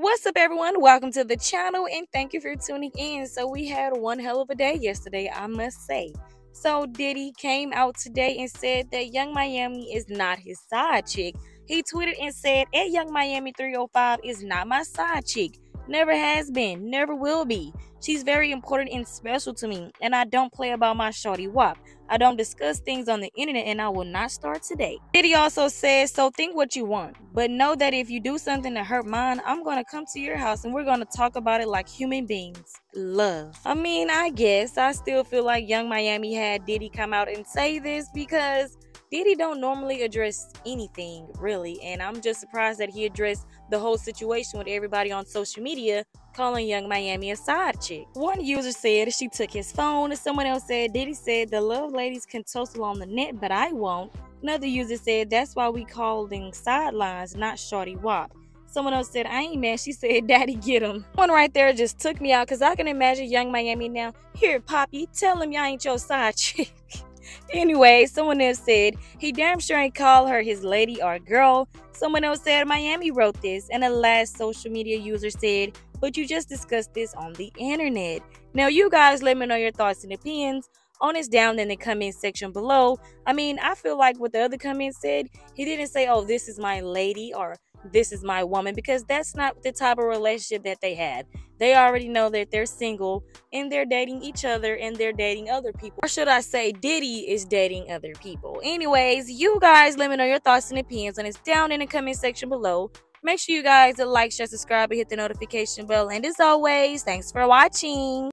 What's up, everyone? Welcome to the channel and thank you for tuning in. So, we had one hell of a day yesterday, I must say. So, Diddy came out today and said that Yung Miami is not his side chick. He tweeted and said, At Yung Miami 305 is not my side chick. Never has been, never will be. She's very important and special to me, and I don't play about my shorty wop. I don't discuss things on the internet, and I will not start today. Diddy also says, So think what you want, but know that if you do something to hurt mine, I'm gonna come to your house and we're gonna talk about it like human beings. Love. I mean, I guess I still feel like Yung Miami had Diddy come out and say this because Diddy don't normally address anything really, and I'm just surprised that he addressed the whole situation with everybody on social media calling Yung Miami a side chick. One user said she took his phone, and someone else said Diddy said the love ladies can tussle on the net, but I won't. Another user said that's why we call them sidelines, not shorty wop. Someone else said, I ain't mad. She said, Daddy, get him. One right there just took me out because I can imagine Yung Miami now. Here, Poppy, tell him y'all ain't your side chick. Anyway, someone else said he damn sure ain't call her his lady or girl. Someone else said Miami wrote this, and a last social media user said, but you just discussed this on the internet. Now, you guys let me know your thoughts and opinions on this down in the comment section below. I mean, I feel like what the other comments said, he didn't say, oh, this is my lady or this is my woman because that's not the type of relationship that they had. They already know that they're single and they're dating each other and they're dating other people. Or should I say, Diddy is dating other people. Anyways, you guys let me know your thoughts and opinions on this down in the comment section below. Make sure you guys like, share, subscribe, and hit the notification bell. And as always, thanks for watching.